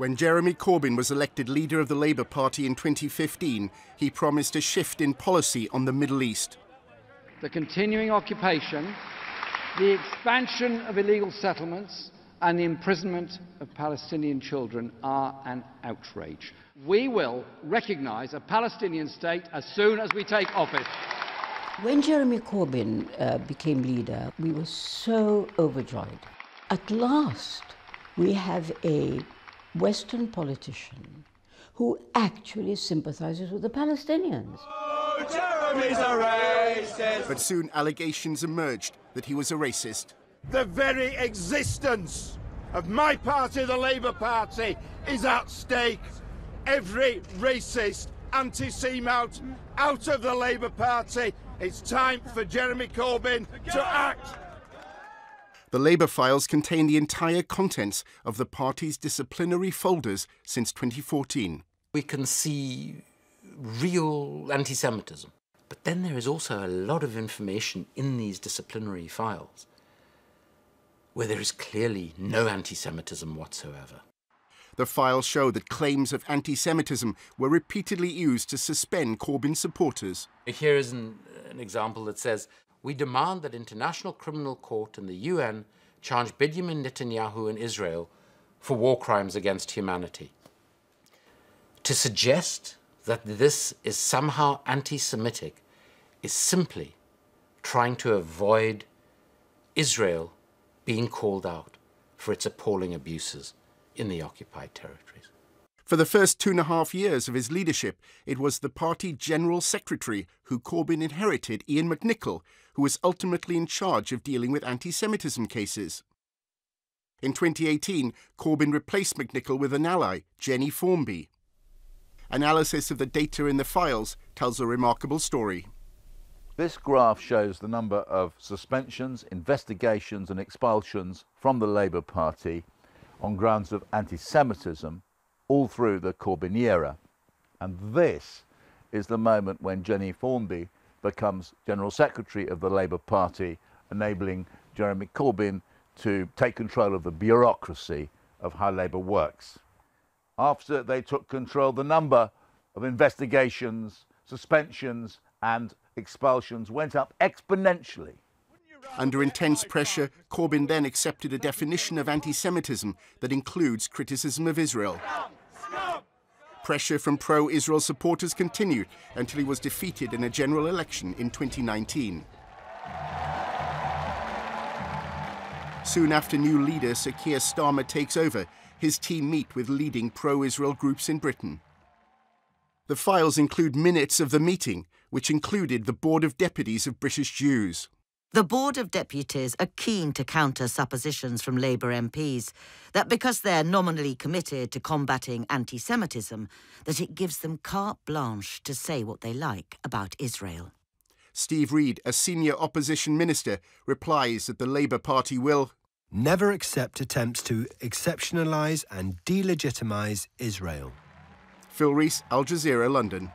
When Jeremy Corbyn was elected leader of the Labour Party in 2015, he promised a shift in policy on the Middle East. The continuing occupation, the expansion of illegal settlements, and the imprisonment of Palestinian children are an outrage. We will recognise a Palestinian state as soon as we take office. When Jeremy Corbyn uh, became leader, we were so overjoyed. At last, we have a Western politician who actually sympathizes with the Palestinians. Oh, Jeremy's a racist! But soon allegations emerged that he was a racist. The very existence of my party, the Labour Party, is at stake. Every racist anti-Semite out of the Labour Party. It's time for Jeremy Corbyn to act. The Labour files contain the entire contents of the party's disciplinary folders since 2014. We can see real anti Semitism. But then there is also a lot of information in these disciplinary files where there is clearly no anti Semitism whatsoever. The files show that claims of anti Semitism were repeatedly used to suspend Corbyn supporters. Here is an, an, example that says We demand that International Criminal Court and the UN charge Benjamin Netanyahu and Israel for war crimes against humanity. To suggest that this is somehow anti Semitic is simply trying to avoid Israel being called out for its appalling abuses in the occupied territories. For the first two and a half years of his leadership, it was the party general secretary who Corbyn inherited, Iain McNicol, who was ultimately in charge of dealing with anti Semitism cases. In 2018, Corbyn replaced McNicol with an ally, Jenny Formby. Analysis of the data in the files tells a remarkable story. This graph shows the number of suspensions, investigations and expulsions from the Labour Party on grounds of anti-Semitism all through the Corbyn era. And this is the moment when Jenny Formby becomes General Secretary of the Labour Party, enabling Jeremy Corbyn to take control of the bureaucracy of how Labour works. After they took control, the number of investigations, suspensions and expulsions went up exponentially. Under intense pressure, Corbyn then accepted a definition of anti Semitism that includes criticism of Israel. Pressure from pro Israel supporters continued until he was defeated in a general election in 2019. Soon after new leader Sir Keir Starmer takes over, his team meet with leading pro Israel groups in Britain. The files include minutes of the meeting, which included the Board of Deputies of British Jews. The Board of Deputies are keen to counter suppositions from Labour MPs that because they're nominally committed to combating anti Semitism, that it gives them carte blanche to say what they like about Israel. Steve Reed, a senior opposition minister, replies that the Labour Party will never accept attempts to exceptionalise and delegitimise Israel. Phil Rees, Al Jazeera, London.